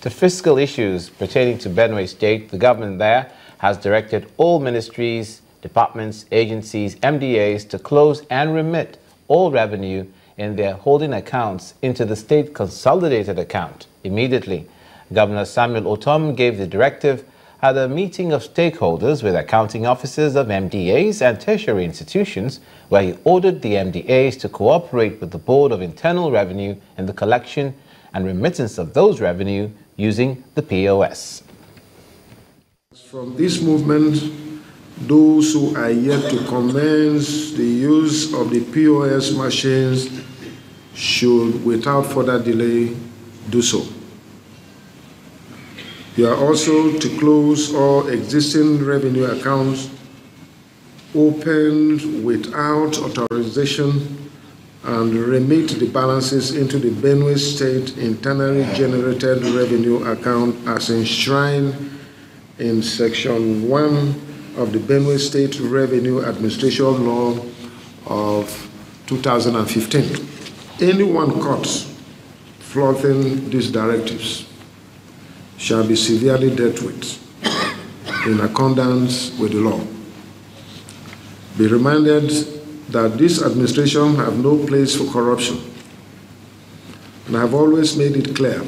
to fiscal issues pertaining to Benue State, the government there has directed all ministries, departments, agencies, MDAs to close and remit all revenue in their holding accounts into the state consolidated account immediately. Governor Samuel Ortom gave the directive at a meeting of stakeholders with accounting officers of MDAs and tertiary institutions where he ordered the MDAs to cooperate with the Board of Internal Revenue in the collection and remittance of those revenue using the POS. From this movement, those who are yet to commence the use of the POS machines should, without further delay, do so. You are also to close all existing revenue accounts opened without authorization and remit the balances into the Benue State internally generated revenue account as enshrined in Section 1 of the Benue State Revenue Administration Law of 2015. Anyone caught flouting these directives shall be severely dealt with in accordance with the law. Be reminded that this administration have no place for corruption. And I have always made it clear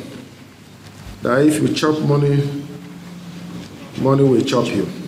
that if you chop money, money will chop you.